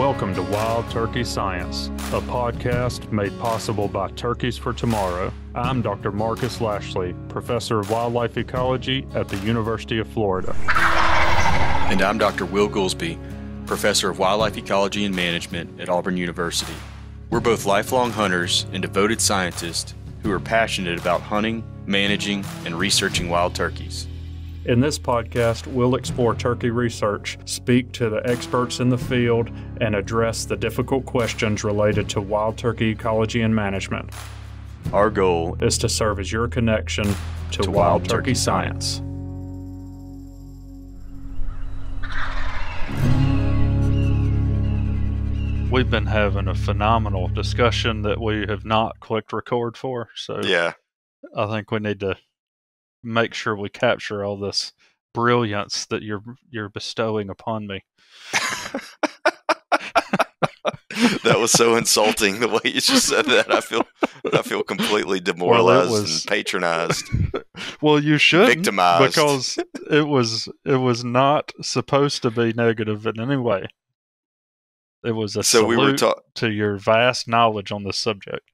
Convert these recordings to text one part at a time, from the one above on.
Welcome to Wild Turkey Science, a podcast made possible by Turkeys for Tomorrow. I'm Dr. Marcus Lashley, Professor of Wildlife Ecology at the University of Florida. And I'm Dr. Will Gulsby, Professor of Wildlife Ecology and Management at Auburn University. We're both lifelong hunters and devoted scientists who are passionate about hunting, managing, and researching wild turkeys. In this podcast, we'll explore turkey research, speak to the experts in the field, and address the difficult questions related to wild turkey ecology and management. Our goal is to serve as your connection to, To wild, wild turkey, turkey science. We've been having a phenomenal discussion that we have not clicked record for, so Yeah. I think we need to make sure we capture all this brilliance that you're you're bestowing upon me. that was so insulting the way you just said that. I feel I feel completely demoralized was- and patronized. Well, you should Victimized. because it was it was not supposed to be negative in any way. It was a So we were ta- to your vast knowledge on this subject.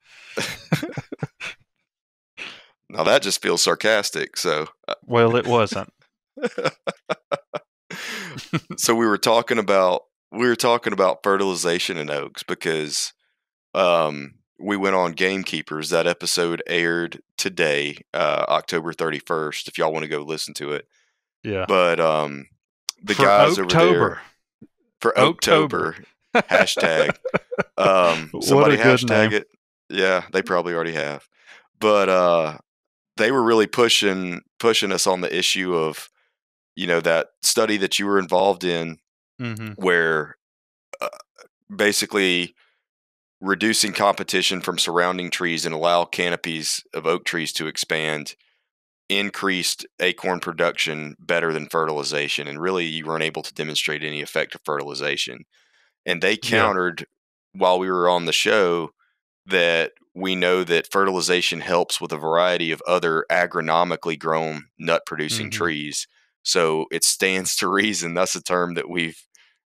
Now that just feels sarcastic. So uh, Well, it wasn't. so we were talking about we were talking about fertilization in oaks because um we went on gamekeepers that episode aired today uh october 31st if y'all want to go listen to it Yeah. but um the For guys over Oaktober. there for. Oaktober hashtag. Um, somebody hashtag name. it. Yeah, they probably already have. But uh, they were really pushing pushing us on the issue of, you know, that study that you were involved in, hmm where uh, basically reducing competition from surrounding trees and allow canopies of oak trees to expand increased acorn production better than fertilization and really you weren't able to demonstrate any effect of fertilization. And they countered while we were on the show that we know that fertilization helps with a variety of other agronomically grown nut producing Mhm. trees so it stands to reason that's a term that we've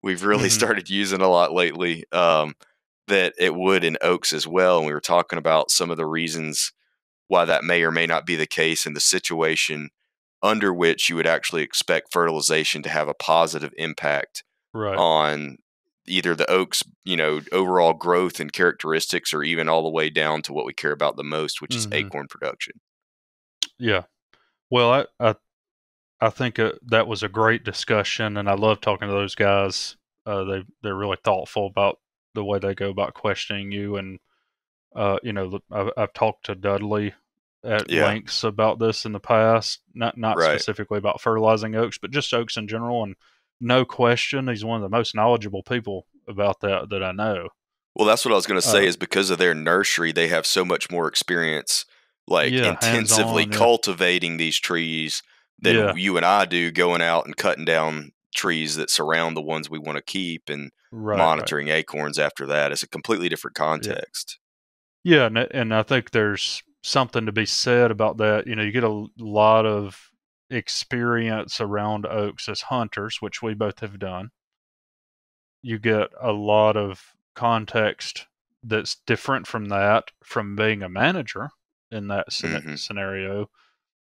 we've really Mhm. started using a lot lately um, that it would in oaks as well and we were talking about some of the reasons why that may or may not be the case in the situation under which you would actually expect fertilization to have a positive impact Right. on either the oak's you know overall growth and characteristics or even all the way down to what we care about the most which is Mhm. acorn production Yeah. Well, I I, I think uh, that was a great discussion, and I love talking to those guys. Uh, they they're really thoughtful about the way they go about questioning you, and uh, you know, I've, I've talked to Dudley at Yeah. lengths about this in the past. Not not Right. specifically about fertilizing oaks, but just oaks in general. And no question, he's one of the most knowledgeable people about that that I know. well that's what i was going to say Uh, is because of their nursery they have so much more experience like Yeah, intensively yeah. cultivating these trees than Yeah. you and i do going out and cutting down trees that surround the ones we want to keep and Right. right. monitoring acorns after that it's a completely different context Yeah, and and I think there's something to be said about that. You know, you get a lot of experience around oaks as hunters, which we both have done. You get a lot of context that's different from that from being a manager in that Mhm. scenario.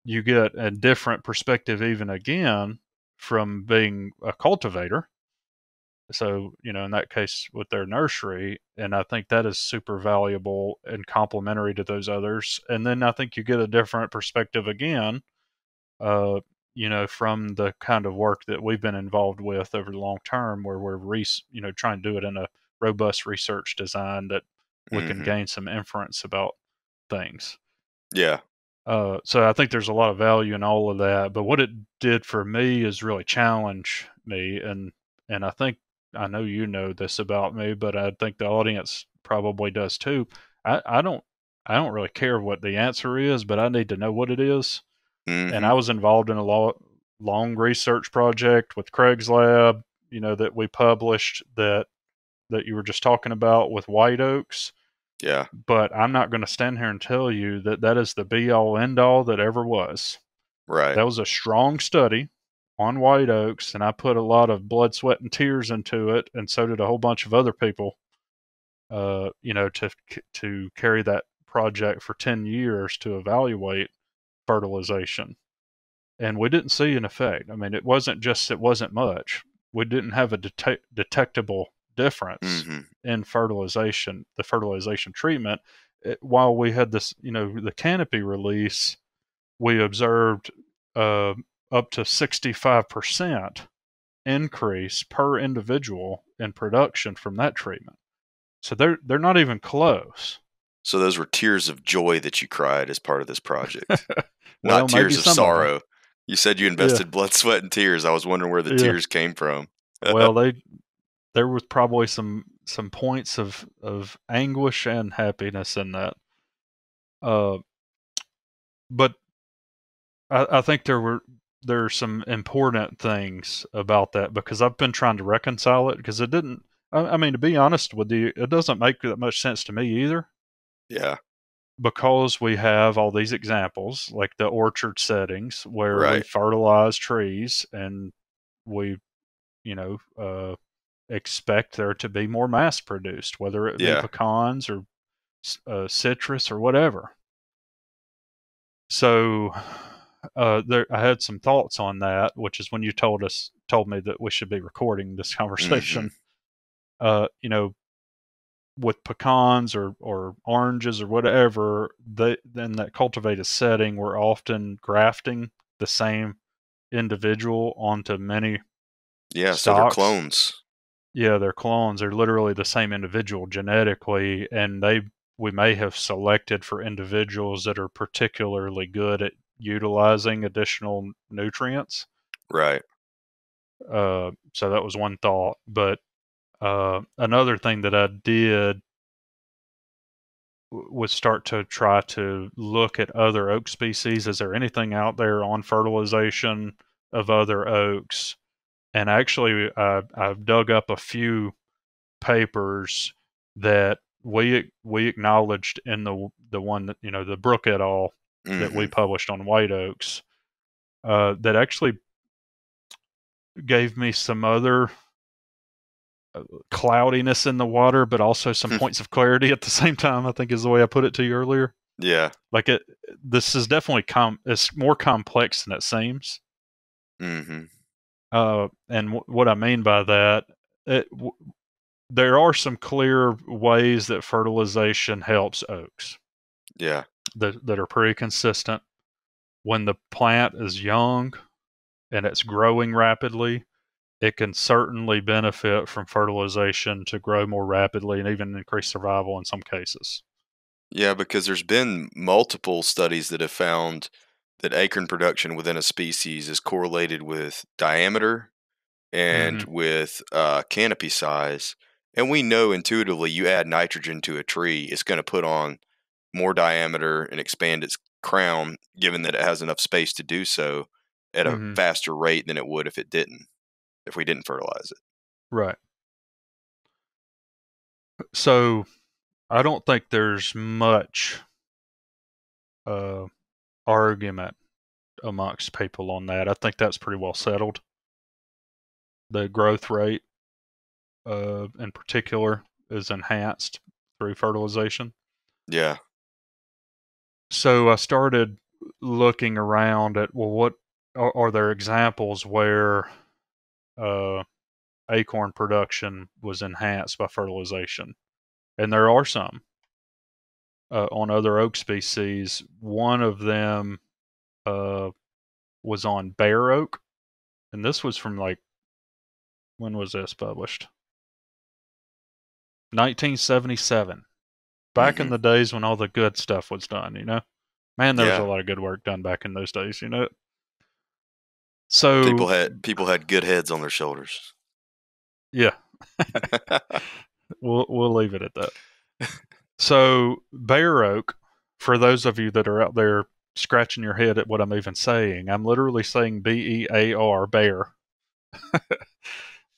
You get a different perspective even again from being a cultivator so you know in that case with their nursery and i think that is super valuable and complementary to those others and then i think you get a different perspective again uh you know from the kind of work that we've been involved with over the long term where we're re- you know trying to do it in a robust research design that we can Mhm. gain some inference about things yeah uh, so I think there's a lot of value in all of that. But what it did for me is really challenge me, and and I think I know you know this about me, but I think the audience probably does too. I, I don't I don't really care what the answer is, but I need to know what it is. Mhm. And I was involved in a lo- long research project with Craig's lab, you know, that we published that that you were just talking about with white oaks yeah but I'm not going to stand here and tell you that that is the be all end all that ever was. right That was a strong study. on white oaks, and I put a lot of blood, sweat, and tears into it, and so did a whole bunch of other people. Uh, you know, to to carry that project for ten years to evaluate fertilization, and we didn't see an effect. I mean, it wasn't just it wasn't much. We didn't have a detect- detectable difference hmm in fertilization, the fertilization treatment. It, while we had this, you know, the canopy release, we observed uh, up to 65% increase per individual in production from that treatment. So they're they're not even close. So those were tears of joy that you cried as part of this project, Well, not tears of some of sorrow. You said you invested blood, sweat, and tears. I was wondering where the Yeah. tears came from. well, they there was probably some some points of of anguish and happiness in that. Uh, but I, I think there were there are some important things about that because I've been trying to reconcile it because it didn't. I, I mean, to be honest with you, it doesn't make that much sense to me either yeah, because we have all these examples like the orchard settings where we fertilize trees and we you know uh, expect there to be more mass produced whether it Yeah. be pecans or uh, citrus or whatever so uh, there, I had some thoughts on that, which is when you told us told me that we should be recording this conversation. Uh, you know, with pecans or or oranges or whatever, they in that cultivated setting, we're often grafting the same individual onto many. yeah. So they're clones. Yeah, they're clones. They're literally the same individual genetically, and they we may have selected for individuals that are particularly good at utilizing additional nutrients. Right. Uh, so that was one thought. But uh, another thing that I did was start to try to look at other oak species. Is there anything out there on fertilization of other oaks? And actually, I, I've dug up a few papers that we we acknowledged in the the one that you know the Brook et al that we Mhm. published on white oaks uh, that actually gave me some other uh, cloudiness in the water, but also some Hmm. points of clarity at the same time. I think is the way I put it to you earlier. Yeah. Like it, this is definitely com. It's more complex than it seems. hmm Uh, and w- what I mean by that, it, w- there are some clear ways that fertilization helps oaks. Yeah. that, that are pretty consistent. When the plant is young and it's growing rapidly, it can certainly benefit from fertilization to grow more rapidly and even increase survival in some cases. Yeah, because there's been multiple studies that have found that acorn production within a species is correlated with diameter and with uh, canopy size. And we know intuitively you add nitrogen to a tree, it's going to put on more diameter and expand its crown, given that it has enough space to do so at a Mhm. faster rate than it would if it didn't, if we didn't fertilize it. Right. So I don't think there's much uh, argument amongst people on that. I think that's pretty well settled. The growth rate, uh, in particular, is enhanced through fertilization. Yeah. So I started looking around at well, what are, are there examples where uh, acorn production was enhanced by fertilization? And there are some uh, on other oak species. One of them uh, was on bear oak, and this was from like when was this published? 1977. Back in Mhm. the days when all the good stuff was done, you know? Man, there Yeah. was a lot of good work done back in those days, you know? So, People had people had good heads on their shoulders. yeah, we'll, we'll leave it at that. so, Bear oak, for those of you that are out there scratching your head at what I'm even saying, I'm literally saying B E A R, bear.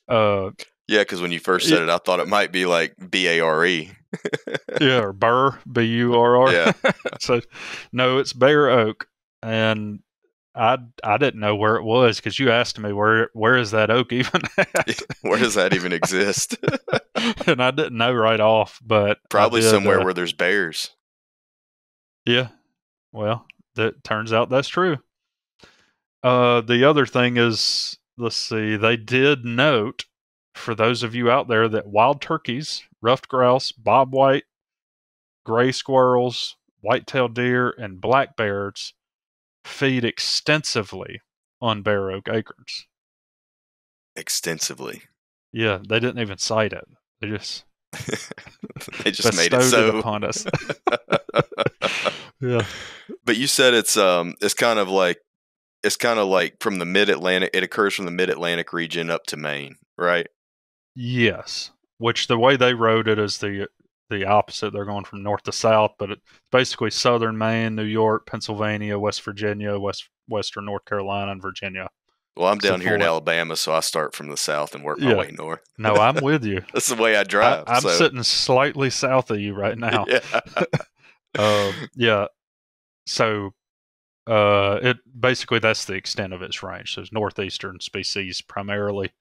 uh, yeah, because when you first said it, I thought it might be like B A R E. yeah, or burr, B U R R. Yeah. so, no, it's Bear oak, and I I didn't know where it was because you asked me where where is that oak even at? Where does that even exist? and I didn't know right off, but Probably did, somewhere uh, where there's bears. Yeah. Well, that turns out that's true. Uh, the other thing is, let's see, they did note for those of you out there that wild turkeys, ruffed grouse, bobwhite, gray squirrels, white-tailed deer, and black bears feed extensively on bear oak acorns. Extensively. Yeah, they didn't even cite it. They just they just made it so. upon us. yeah. but you said it's um it's kind of like it's kind of like from the mid Atlantic. It occurs from the mid Atlantic region up to Maine, right? Yes, which the way they wrote it is the the opposite. They're going from north to south, but it's basically southern Maine, New York, Pennsylvania, West Virginia, West Western North Carolina, and Virginia. Well, I'm So down here in Alabama, so I start from the south and work my Yeah. way north. No, I'm with you. That's the way I I, drive. I'm so. sitting slightly south of you right now. Yeah. Um, yeah. So, uh, it basically that's the extent of its range. So it's northeastern species primarily.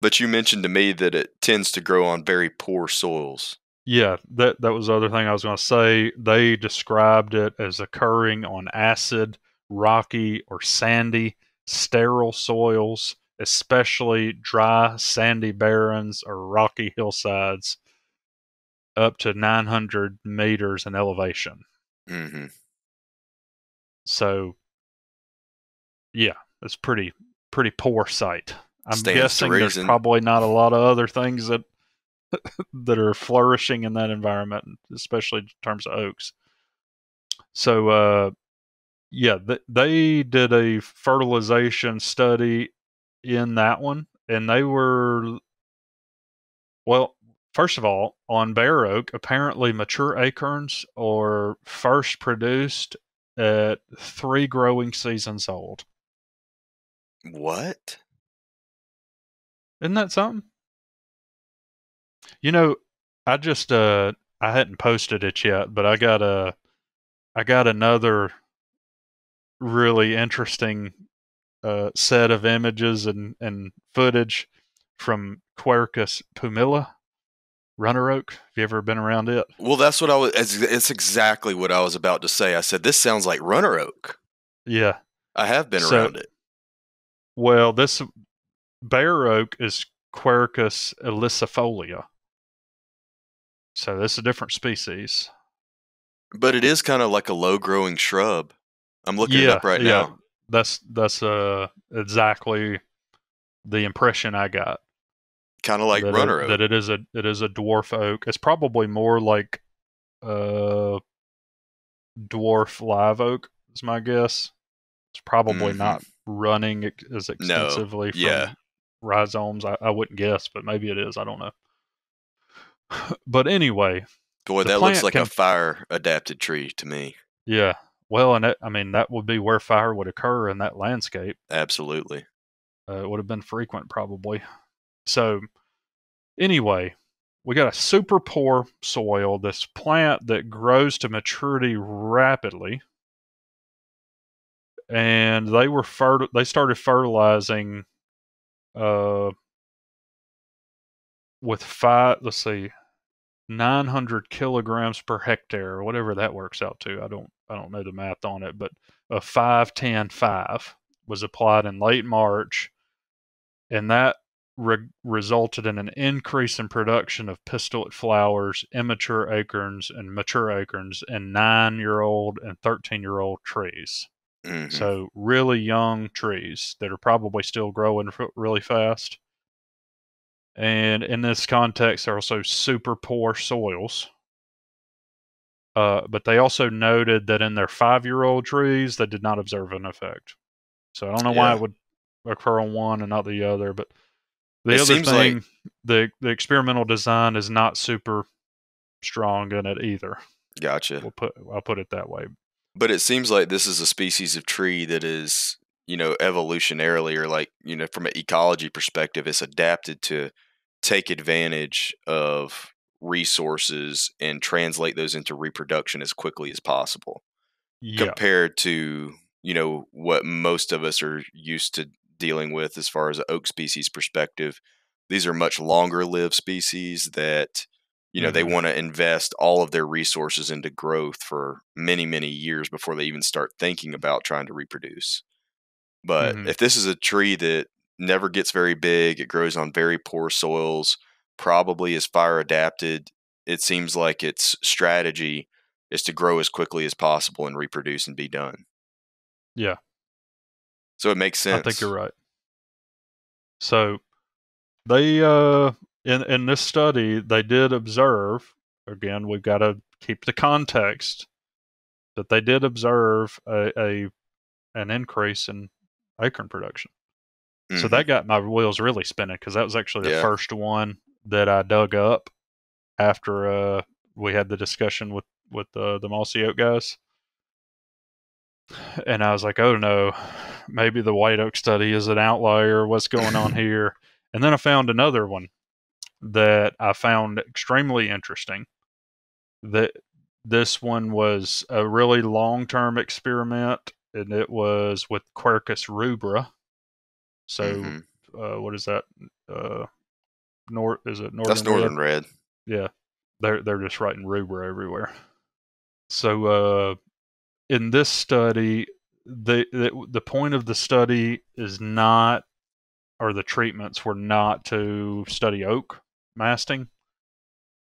but you mentioned to me that it tends to grow on very poor soils. Yeah, that that was the other thing I was going to say. They described it as occurring on acid, rocky, or sandy, sterile soils, especially dry, sandy barrens or rocky hillsides, up to 900 meters in elevation. hmm So, yeah, it's pretty pretty poor site. I'm Stands guessing there's probably not a lot of other things that that are flourishing in that environment, especially in terms of oaks. So, uh, yeah, th- they did a fertilization study in that one, and they were well. First of all, on bear oak, apparently mature acorns are first produced at three growing seasons old. What? Isn't that something? You know, I just uh I hadn't posted it yet, but I got a I got another really interesting uh set of images and and footage from Quercus pumila, runner oak. Have you ever been around it? Well, that's what I was. It's, it's exactly what I was about to say. I said this sounds like runner oak. Yeah. I have been So- around it. Well, this bear oak is Quercus ilicifolia. So this is a different species. But it is kind of like a low growing shrub. I'm looking it up right yeah. now. That's that's uh exactly the impression I got. Kind of like that runner it, oak. that it is a it is a dwarf oak. It's probably more like uh dwarf live oak is my guess. It's probably Mhm. not running as extensively from yeah. rhizomes. I, I wouldn't guess, but maybe it is. I don't know. But anyway, Boy, that looks like a fire adapted tree to me. yeah. Well, and it, I mean that would be where fire would occur in that landscape. Absolutely. Uh, it would have been frequent, probably. So, anyway, we got a super poor soil, this plant that grows to maturity rapidly. And they were fertil- they started fertilizing uh, with five, let's see, 900 kilograms per hectare, or whatever that works out to. I don't, I don't know the math on it, but a 5105 was applied in late March and that re- resulted in an increase in production of pistillate flowers, immature acorns, and mature acorns in nine year old and 13 year old trees. Mhm. So, really young trees that are probably still growing f- really fast. And in this context, they're also super poor soils. Uh, but they also noted that in their five year old trees, they did not observe an effect. So I don't know why it would occur on one and not the other. But the It other seems like- thing, the, the experimental design is not super strong in it either. Gotcha. We'll put I'll put it that way. But it seems like this is a species of tree that is, you know, evolutionarily or like, you know, from an ecology perspective, it's adapted to take advantage of resources and translate those into reproduction as quickly as possible Yeah, compared to you know what most of us are used to dealing with as far as an oak species perspective. These are much longer lived species that you know mm-hmm. they want to invest all of their resources into growth for many many years before they even start thinking about trying to reproduce. But mm-hmm. if this is a tree that never gets very big, it grows on very poor soils, probably is fire adapted, it seems like its strategy is to grow as quickly as possible and reproduce and be done. Yeah. So it makes sense. I think you're right. So they uh in in this study they did observe again we've got to keep the context that they did observe a, a an increase in acorn production. Mm-hmm. So that got my wheels really spinning because that was actually the yeah. first one that I dug up after uh, we had the discussion with with uh, the mossy oak guys. And I was like, oh no, maybe the white oak study is an outlier. What's going on here? And then I found another one that I found extremely interesting. That this one was a really long term experiment, and it was with Quercus rubra. So, mm-hmm. uh, what is that? Uh, Nor is it northern? That's northern red. red. Yeah, they're they're just writing rubra everywhere. So, uh, in this study, the, the the point of the study is not, or the treatments were not to study oak masting.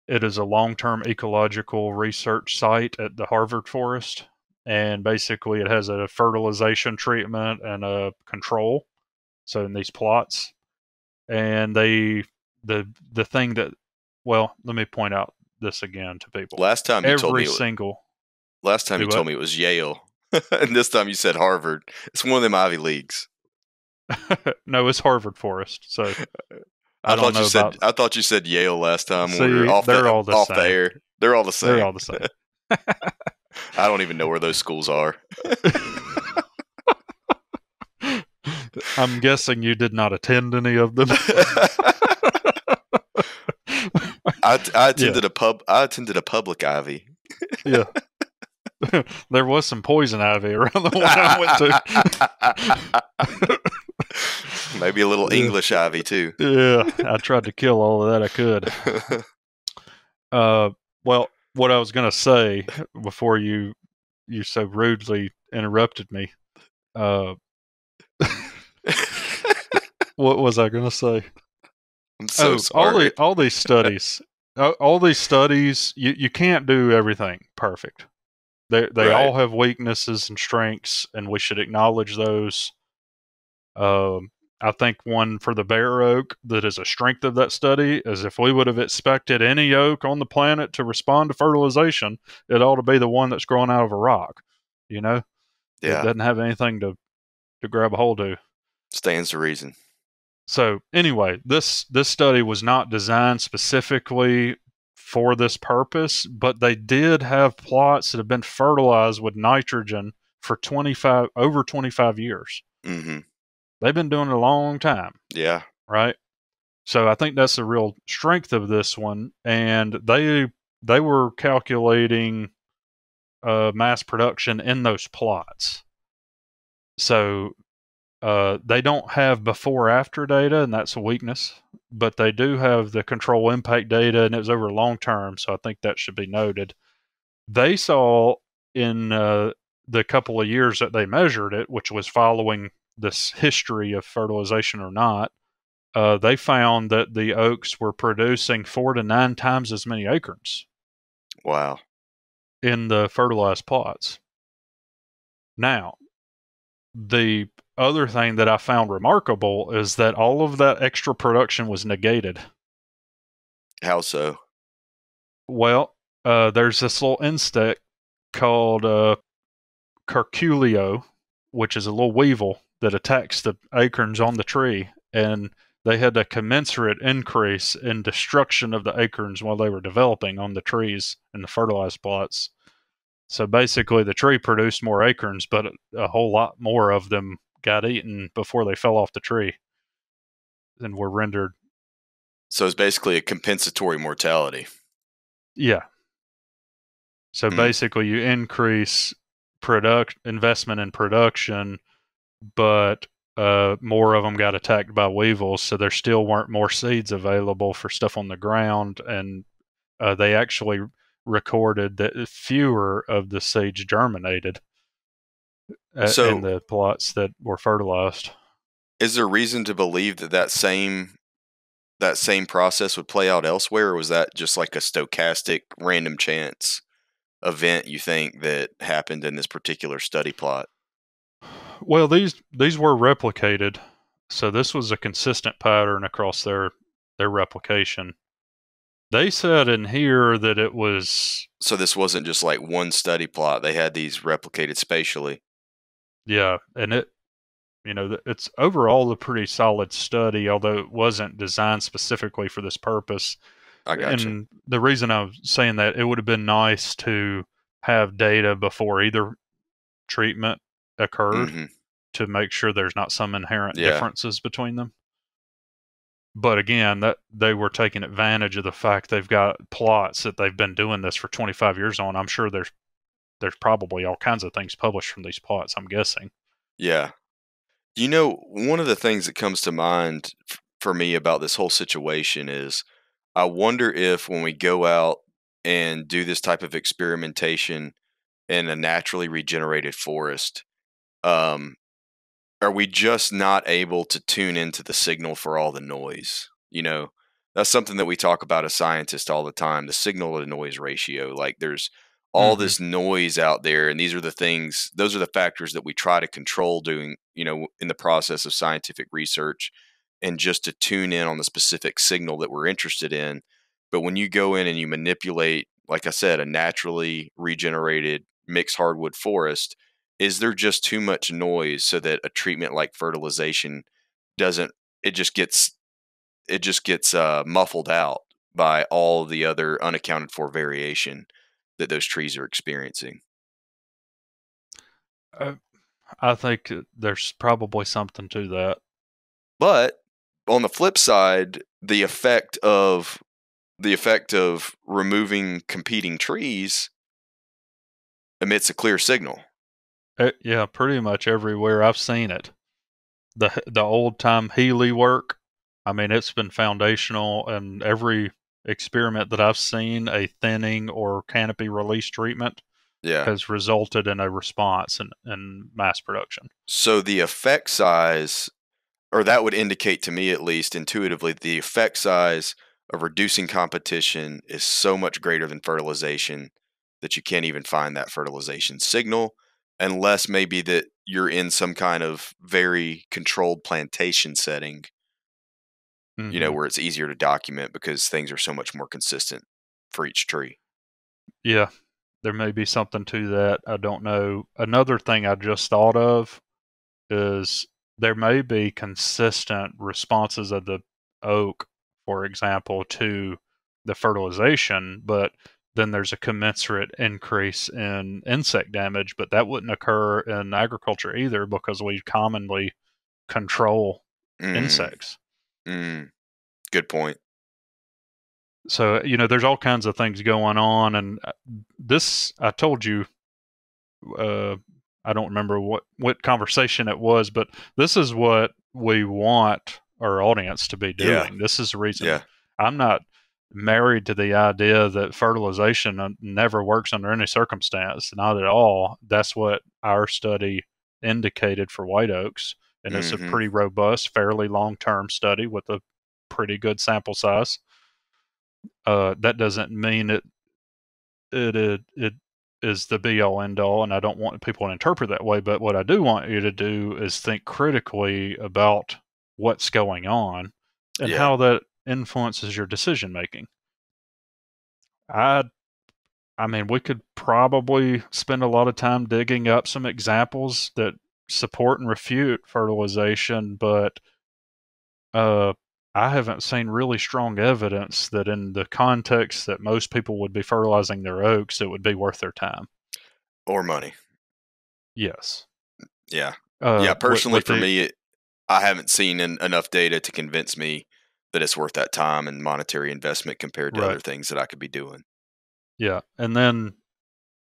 It is a long-term ecological research site at the Harvard Forest, and basically it has a fertilization treatment and a control. So in these plots, and they the the thing that well, let me point out this again to people. Last time you every told me single. Last time you told me it was Yale, and this time you said Harvard. It's one of them Ivy leagues. no, it's Harvard Forest. So I, I thought you said I thought you said Yale last time. See, we off they're the, all the off same. the air. They're all the same. They're all the same. I don't even know where those schools are. I'm guessing you did not attend any of them. I, I attended yeah. a pub. I attended a public ivy. yeah, there was some poison ivy around the one I went to. Maybe a little English ivy too. Yeah, I tried to kill all of that I could. Uh, well, what I was going to say before you you so rudely interrupted me. Uh, what was I going to say? I'm so oh, sorry. All, the, all these studies, all these studies, you, you can't do everything perfect. They they right. all have weaknesses and strengths, and we should acknowledge those. Um, I think one for the bear oak that is a strength of that study is if we would have expected any oak on the planet to respond to fertilization, it ought to be the one that's growing out of a rock. You know, yeah, it doesn't have anything to to grab a hold of. Stands to reason. So anyway, this this study was not designed specifically for this purpose, but they did have plots that have been fertilized with nitrogen for 25 over 25 years. Mm-hmm. They've been doing it a long time. Yeah. Right. So I think that's the real strength of this one, and they they were calculating uh, mass production in those plots. So uh, they don't have before after data, and that's a weakness, but they do have the control impact data, and it was over long term, so I think that should be noted. They saw in uh, the couple of years that they measured it, which was following this history of fertilization or not, uh, they found that the oaks were producing four to nine times as many acorns. Wow. In the fertilized plots. Now, the other thing that I found remarkable is that all of that extra production was negated. How so? Well, uh, there's this little insect called uh, Curculio, which is a little weevil that attacks the acorns on the tree, and they had a commensurate increase in destruction of the acorns while they were developing on the trees in the fertilized plots. So basically, the tree produced more acorns, but a whole lot more of them got eaten before they fell off the tree and were rendered. So it's basically a compensatory mortality. Yeah. So mm basically, you increase product investment in production, but uh, more of them got attacked by weevils, so there still weren't more seeds available for stuff on the ground, and uh, they actually recorded that fewer of the seeds germinated uh, So- in the plots that were fertilized. Is there reason to believe that that same that same process would play out elsewhere, or was that just like a stochastic, random chance event you think that happened in this particular study plot? Well, these these were replicated, so this was a consistent pattern across their their replication. They said in here that it was So this wasn't just like one study plot; they had these replicated spatially. Yeah, and it you know it's overall a pretty solid study, although it wasn't designed specifically for this purpose. I got you. and the reason I'm saying that it would have been nice to have data before either treatment occurred Mhm. to make sure there's not some inherent Yeah. differences between them. But again, that they were taking advantage of the fact they've got plots that they've been doing this for 25 years on. I'm sure there's there's probably all kinds of things published from these plots. I'm guessing. Yeah. You know, one of the things that comes to mind for me about this whole situation is I wonder if when we go out and do this type of experimentation in a naturally regenerated forest, um, are we just not able to tune into the signal for all the noise? You know, that's something that we talk about as scientists all the time the signal to noise ratio. Like there's all Mhm. this noise out there and these are the things those are the factors that we try to control doing you know in the process of scientific research and just to tune in on the specific signal that we're interested in but when you go in and you manipulate like i said a naturally regenerated mixed hardwood forest is there just too much noise so that a treatment like fertilization doesn't it just gets it just gets uh, muffled out by all the other unaccounted for variation that those trees are experiencing. I think there's probably something to that. But on the flip side, the effect of the effect of removing competing trees emits a clear signal. Uh, yeah, pretty much everywhere I've seen it. The the old time Healy work, I mean, it's been foundational, and every experiment that I've seen, a thinning or canopy release treatment Yeah. has resulted in a response in, in mass production. So the effect size, or that would indicate to me at least intuitively, the effect size of reducing competition is so much greater than fertilization that you can't even find that fertilization signal unless maybe that you're in some kind of very controlled plantation setting, you know, Mhm. where it's easier to document because things are so much more consistent for each tree. Yeah, there may be something to that. I don't know. Another thing I just thought of is there may be consistent responses of the oak, for example, to the fertilization, but then there's a commensurate increase in insect damage, but that wouldn't occur in agriculture either because we commonly control Mm, insects. Mm. Good point. so you know there's all kinds of things going on and uh, this i told you uh i don't remember what what conversation it was but this is what we want our audience to be doing Yeah. this is the reason Yeah. i'm not married to the idea that fertilization uh, never works under any circumstance not at all that's what our study indicated for white oaks and it's Mhm. a pretty robust fairly long-term study with a pretty good sample size uh, that doesn't mean it it it, it is the be all end all, and I don't want people to interpret that way. But what I do want you to do is think critically about what's going on and Yeah. how that influences your decision making. I I mean, we could probably spend a lot of time digging up some examples that support and refute fertilization, but uh, I haven't seen really strong evidence that in the context that most people would be fertilizing their oaks, it would be worth their time. Or money. Yes. Yeah. Uh, yeah, personally, with for the- me, it, I haven't seen en- enough data to convince me that it's worth that time and monetary investment compared to other things that I could be doing. Yeah, and then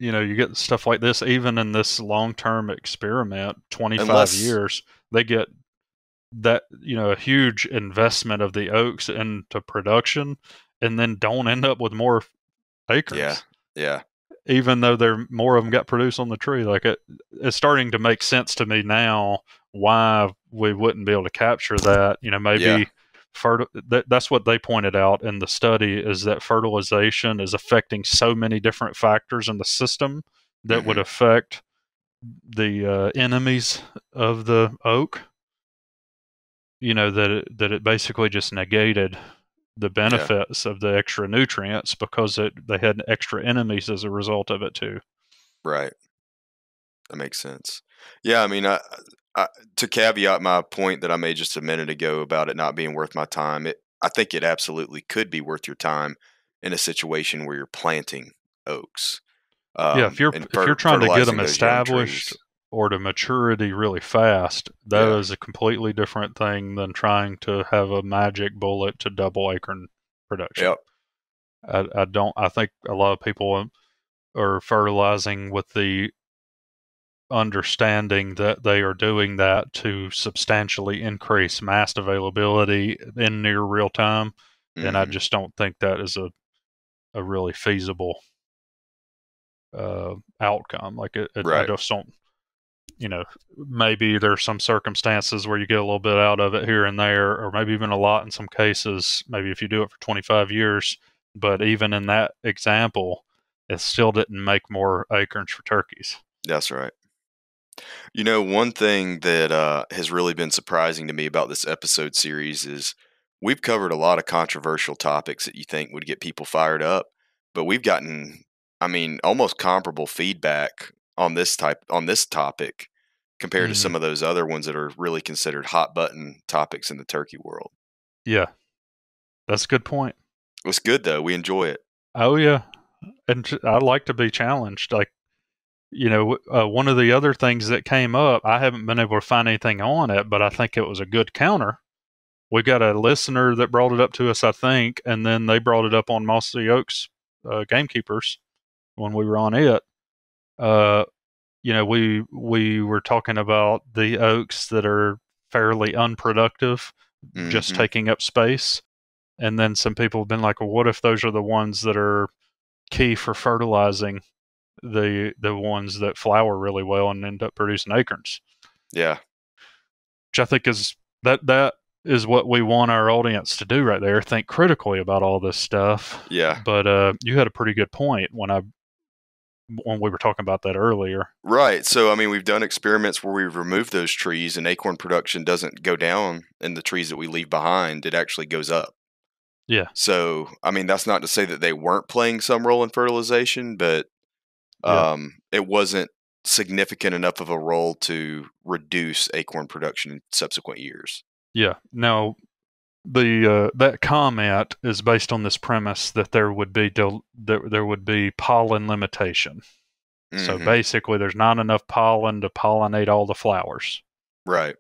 you know, you get stuff like this, even in this long term experiment, 25 Unless- years, they get that, you know, a huge investment of the oaks into production and then don't end up with more acres. Yeah. Yeah. Even though there more of them got produced on the tree, like it, it's starting to make sense to me now why we wouldn't be able to capture that. You know, maybe Yeah. Fertil- that, that's what they pointed out in the study is that fertilization is affecting so many different factors in the system that would affect the uh, enemies of the oak. You know that it, that it basically just negated the benefits of the extra nutrients because it they had extra enemies as a result of it too. Right. That makes sense. Yeah, I mean, I, I, to caveat my point that I made just a minute ago about it not being worth my time, it I think it absolutely could be worth your time in a situation where you're planting oaks. yeah um, if you're and if you're trying to get them established or to maturity really fast that is Yeah. a completely different thing than trying to have a magic bullet to double acorn production Yep. I, I don't. I think a lot of people are fertilizing with the understanding that they are doing that to substantially increase mast availability in near real time, and I Mhm. just don't think that is a a really feasible uh, outcome. Like it, it, I just don't. You know, maybe there's some circumstances where you get a little bit out of it here and there, or maybe even a lot in some cases. Maybe if you do it for 25 years, but even in that example, it still didn't make more acorns for turkeys. That's right. You know, one thing that uh, has really been surprising to me about this episode series is we've covered a lot of controversial topics that you think would get people fired up, but we've gotten, I mean, almost comparable feedback on this type on this topic compared Mhm. to some of those other ones that are really considered hot button topics in the turkey world. Yeah, that's a good point. It's good though; we enjoy it. Oh yeah, and I like to be challenged. Like, you know, uh, one of the other things that came up, I haven't been able to find anything on it, but I think it was a good counter. We got a listener that brought it up to us, I think, and then they brought it up on Mossy Oaks uh, Gamekeepers when we were on it. Uh, you know, we we were talking about the oaks that are fairly unproductive, just Mhm. taking up space. And then some people have been like, well, what if those are the ones that are key for fertilizing the the ones that flower really well and end up producing acorns? yeah, Which I think is that that is what we want our audience to do right there. Think critically about all this stuff. yeah, But uh, you had a pretty good point when I when we were talking about that earlier. Right. So, I mean, we've done experiments where we've removed those trees and acorn production doesn't go down in the trees that we leave behind. It actually goes up. Yeah. So, I mean, that's not to say that they weren't playing some role in fertilization, but Yeah. um, it wasn't significant enough of a role to reduce acorn production in subsequent years. Yeah. Now, the uh, that comment is based on this premise that there would be del- there, there would be pollen limitation. So Mhm. basically, there's not enough pollen to pollinate all the flowers. right.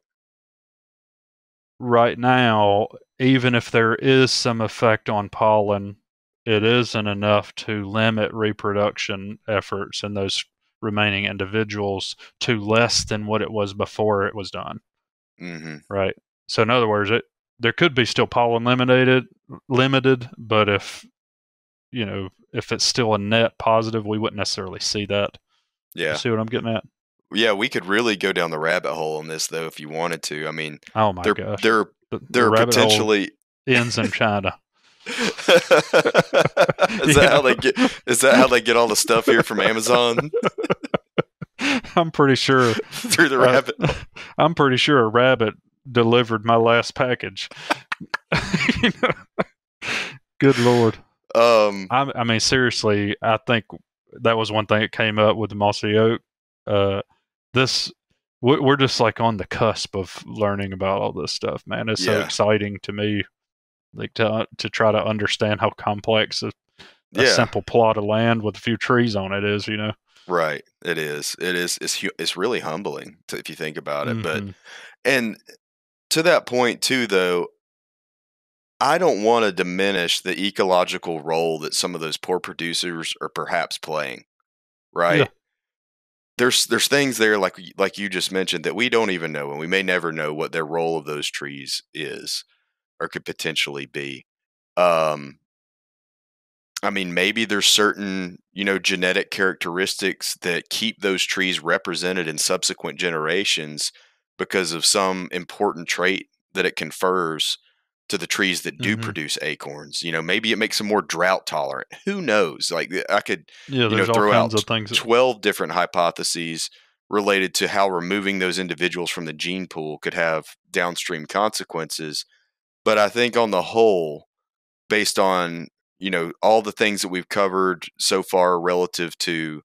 Right now, even if there is some effect on pollen, it isn't enough to limit reproduction efforts in those remaining individuals to less than what it was before it was done. hmm Right. So in other words, it there could be still pollen limited limited, but if you know, if it's still a net positive, we wouldn't necessarily see that. You Yeah. see what I'm getting at? Yeah. We could really go down the rabbit hole on this, though, if you wanted to. I mean, Oh my they're, gosh. they're, The- the they're rabbit potentially. ends in China. is that how they get? Is that how they get all the stuff here from Amazon I'm pretty sure through the Uh, rabbit? I'm pretty sure a rabbit delivered my last package. You know? Good lord. Um, I, I mean, seriously, I think that was one thing that came up with the mossy oak. Uh, this we- we're just like on the cusp of learning about all this stuff, man. It's so exciting to me, like to to try to understand how complex a, a yeah, simple plot of land with a few trees on it is. You know, right. It is. It is. It's it's really humbling to, if you think about it. But Mhm. and to that point too, though, I don't want to diminish the ecological role that some of those poor producers are perhaps playing. right? Yeah. There's there's things there like like you just mentioned that we don't even know, and we may never know what their role of those trees is or could potentially be. Um, I mean, maybe there's certain, you know, genetic characteristics that keep those trees represented in subsequent generations because of some important trait that it confers to the trees that do Mhm. produce acorns. You know, maybe it makes them more drought tolerant. Who knows? Like I could Yeah, know, there's throw out of things. that- 12 different hypotheses related to how removing those individuals from the gene pool could have downstream consequences. But I think on the whole, based on you know all the things that we've covered so far relative to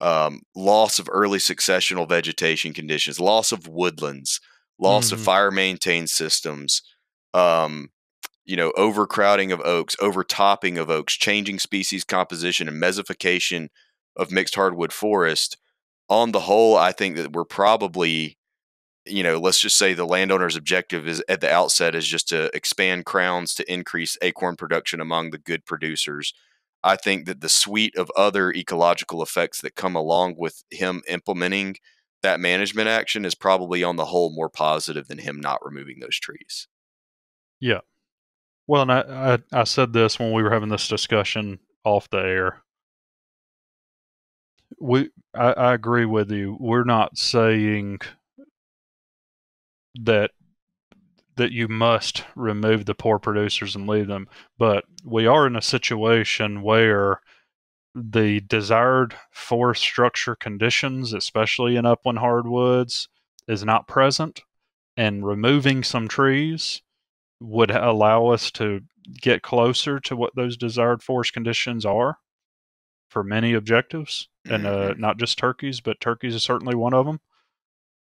um, loss of early successional vegetation conditions, loss of woodlands, loss of Mhm. fire maintained systems, um, you know, overcrowding of oaks, overtopping of oaks, changing species composition, and mesification of mixed hardwood forest. On the whole, I think that we're probably, you know, let's just say the landowner's objective is at the outset is just to expand crowns to increase acorn production among the good producers. I think that the suite of other ecological effects that come along with him implementing that management action is probably on the whole more positive than him not removing those trees. Yeah. Well, and I, I I said this when we were having this discussion off the air. We I, I agree with you. We're not saying that that you must remove the poor producers and leave them, but we are in a situation where the desired forest structure conditions, especially in upland hardwoods, is not present, and removing some trees would allow us to get closer to what those desired forest conditions are for many objectives, and uh, not just turkeys, but turkeys is certainly one of them.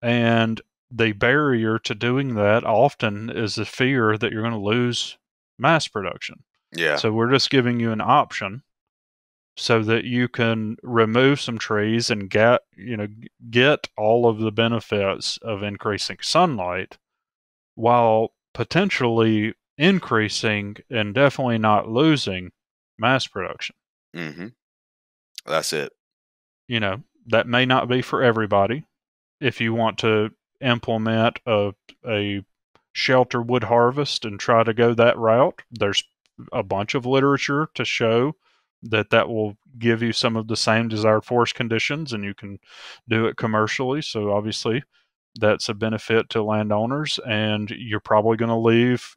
And the barrier to doing that often is the fear that you're going to lose mast production. Yeah. So we're just giving you an option so that you can remove some trees and get, you know, get all of the benefits of increasing sunlight while potentially increasing and definitely not losing mast production. hmm That's it. You know, that may not be for everybody. If you want to implement a a shelter wood harvest and try to go that route, there's a bunch of literature to show that that will give you some of the same desired forest conditions and you can do it commercially. So obviously that's a benefit to landowners and you're probably going to leave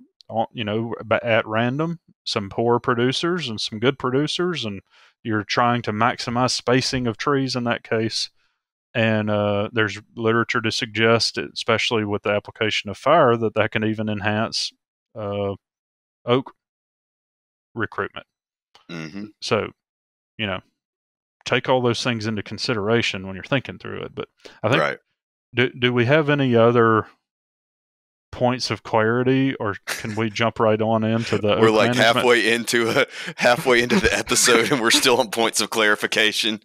you know at random some poor producers and some good producers and you're trying to maximize spacing of trees in that case and uh, there's literature to suggest especially with the application of fire that that can even enhance uh, oak recruitment. Hmm so you know take all those things into consideration when you're thinking through it. But i think Right. do, do we have any other points of clarity or can we jump right on into the We're like management? halfway into a, halfway into the episode, and we're still on points of clarification.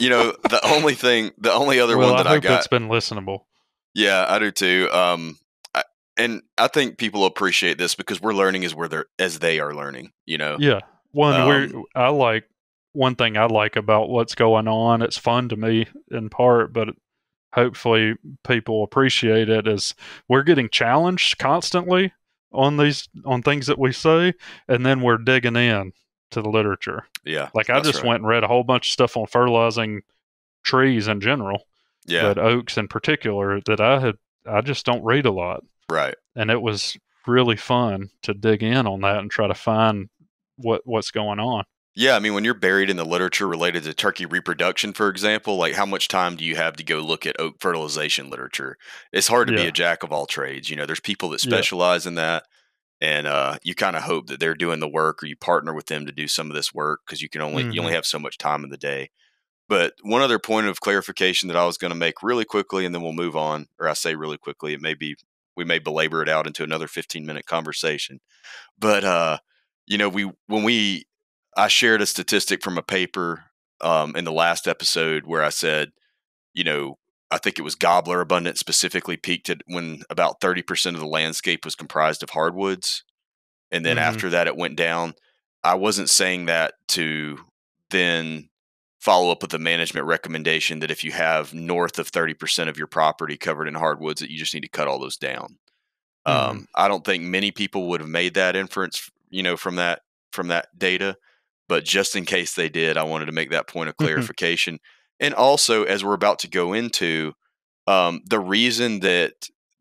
You know, the only thing, the only other well, one that I I, got, it's been listenable yeah, I do too. Um, I, and I think people appreciate this because we're learning as where they're as they are learning. You know, Yeah. One Um, we I like one thing I like about what's going on. It's fun to me in part, but hopefully people appreciate it as we're getting challenged constantly on these on things that we say and then we're digging in to the literature. yeah, Like I just right. went and read a whole bunch of stuff on fertilizing trees in general, yeah, but oaks in particular that I had I just don't read a lot. right, And it was really fun to dig in on that and try to find what what's going on. Yeah. I mean, when you're buried in the literature related to turkey reproduction, for example, like how much time do you have to go look at oak fertilization literature? It's hard to be a jack of all trades. You know, there's people that Yeah. specialize in that. And uh, you kind of hope that they're doing the work, or you partner with them to do some of this work because you can only you only have so much time in the day. But one other point of clarification that I was going to make really quickly, and then we'll move on, or I say really quickly, it may be we may belabor it out into another 15 minute conversation. But uh, you know, we when we I shared a statistic from a paper um, in the last episode where I said, you know, I think it was gobbler abundance specifically peaked at when about 30% of the landscape was comprised of hardwoods. And then Mhm. after that, it went down. I wasn't saying that to then follow up with a management recommendation that if you have north of 30% of your property covered in hardwoods that you just need to cut all those down Mhm. um, i don't think many people would have made that inference you know from that from that data but just in case they did i wanted to make that point of clarification and also as we're about to go into um, the reason that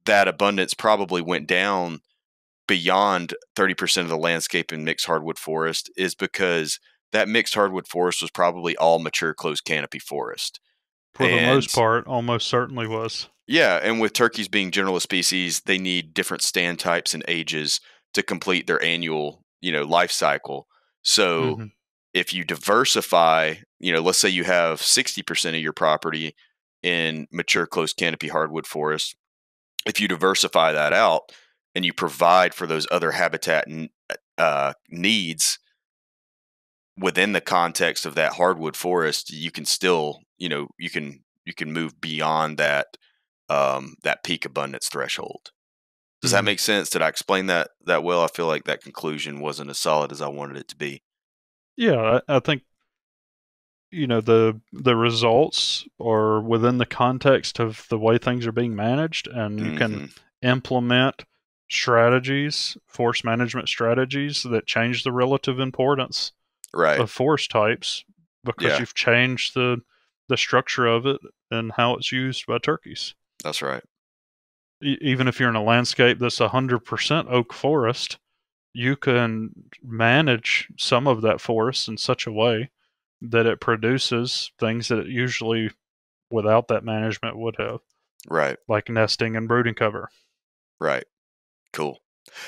that abundance probably went down beyond 30% of the landscape in mixed hardwood forest is because that mixed hardwood forest was probably all mature closed canopy forest. For the most part, almost certainly was. Yeah, and with turkeys being generalist species, they need different stand types and ages to complete their annual, you know, life cycle. So Mhm. If you diversify, you know, let's say you have 60% of your property in mature closed canopy hardwood forest, if you diversify that out and you provide for those other habitat uh, needs within the context of that hardwood forest, you can still, you know, you can you can move beyond that um, that peak abundance threshold. Does that Mhm. make sense? Did I explain that that well? I feel like that conclusion wasn't as solid as I wanted it to be. Yeah, I, I think you know the the results are within the context of the way things are being managed, and you can Mhm. implement strategies, force management strategies that change the relative importance right. of force types because Yeah. you've changed the the structure of it and how it's used by turkeys. That's right. E- even if you're in a landscape that's 100% oak forest, you can manage some of that forest in such a way that it produces things that it usually without that management would have, Right. like nesting and brooding cover. Right. Cool.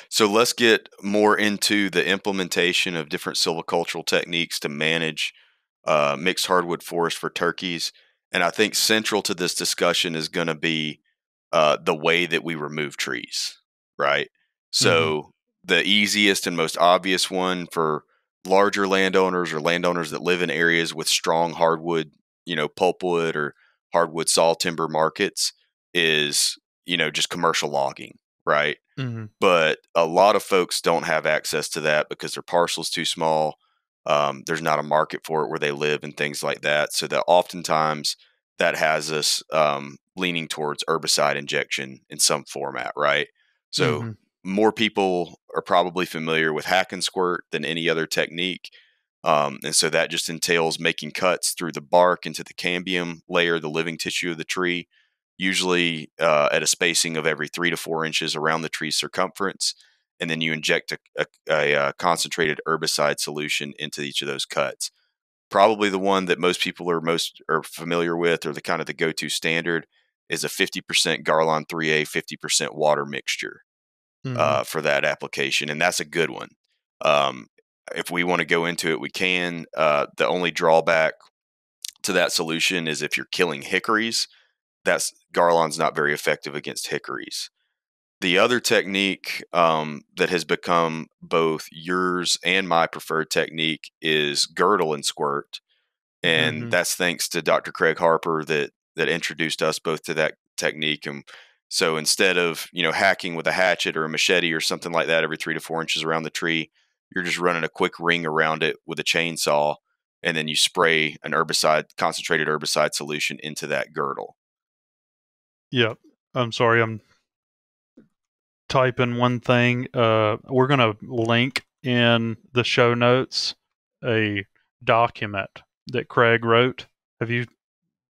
So let's get more into the implementation of different silvicultural techniques to manage uh, mixed hardwood forest for turkeys. And I think central to this discussion is going to be uh, the way that we remove trees, right? So the easiest and most obvious one for larger landowners or landowners that live in areas with strong hardwood, you know, pulpwood or hardwood saw timber markets is, you know, just commercial logging, right? Mm-hmm. but a lot of folks don't have access to that because their parcel's too small. Um, there's not a market for it where they live and things like that. So that oftentimes that has us um, leaning towards herbicide injection in some format, right? So Mhm. More people are probably familiar with hack and squirt than any other technique. Um, and so that just entails making cuts through the bark into the cambium layer, the living tissue of the tree, usually uh, at a spacing of every three to four inches around the tree's circumference. And then you inject a, a, a, uh concentrated herbicide solution into each of those cuts. Probably the one that most people are most are familiar with, or the kind of the go-to standard, is a 50% Garlon 3A, 50% water mixture Mhm. uh, for that application, and that's a good one. Um, if we want to go into it, we can. Uh, the only drawback to that solution is if you're killing hickories, that's Garlon's not very effective against hickories. The other technique um, that has become both yours and my preferred technique is girdle and squirt, and Mhm. that's thanks to Dr. Craig Harper that that introduced us both to that technique. And so instead of you know hacking with a hatchet or a machete or something like that every three to four inches around the tree, you're just running a quick ring around it with a chainsaw, and then you spray an herbicide concentrated herbicide solution into that girdle. Yep. I'm sorry. I'm typing one thing. Uh, we're going to link in the show notes a document that Craig wrote. Have you?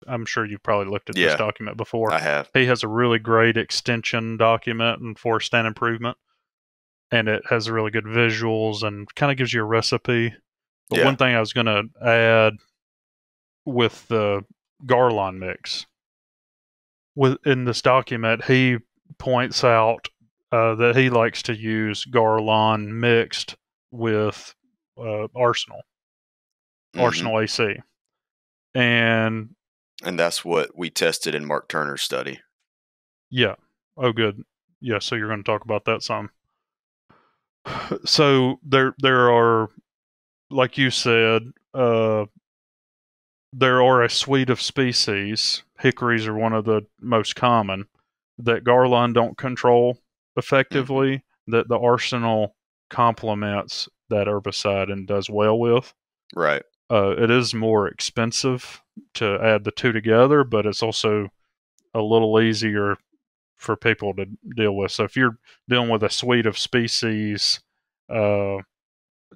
I'm sure you've probably looked at Yeah. this document before. I have. he has a really great extension document and for stand improvement, and it has really good visuals and kind of gives you a recipe. But Yeah. one thing I was going to add with the Garlon mix, with in this document, he points out uh, that he likes to use Garlon mixed with uh, Arsenal, Mhm. Arsenal AC, and and that's what we tested in Mark Turner's study. Yeah. Oh, good. Yeah. So you're going to talk about that some. So there, there are, like you said, uh, there are a suite of species. Hickories are one of the most common that Garlon don't control effectively. That the arsenal complements that herbicide and does well with. Right. uh, it is more expensive to add the two together, but it's also a little easier for people to deal with. So if you're dealing with a suite of species uh,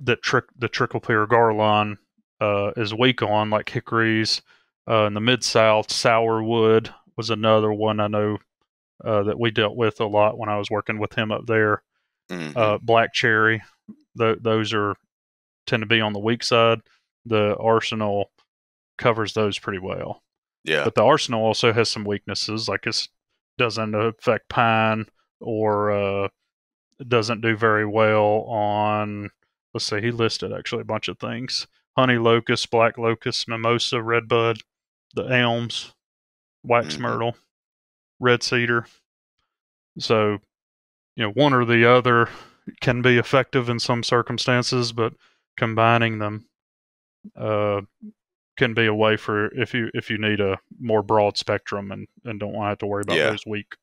that trick the triclopyr Garlon uh, is weak on, like hickories uh, in the mid south, sourwood was another one I know uh, that we dealt with a lot when I was working with him up there. Mhm. Uh, black cherry, th- those are tend to be on the weak side. The arsenal covers those pretty well. yeah. But the arsenal also has some weaknesses, like it doesn't affect pine or uh, doesn't do very well on. Let's see, he listed actually a bunch of things: honey locust, black locust, mimosa, redbud, the elms, wax Mhm. myrtle, red cedar. So, you know, one or the other can be effective in some circumstances, but combining them uh, can be a way for if you if you need a more broad spectrum and and don't want to have to worry about Yeah. those weak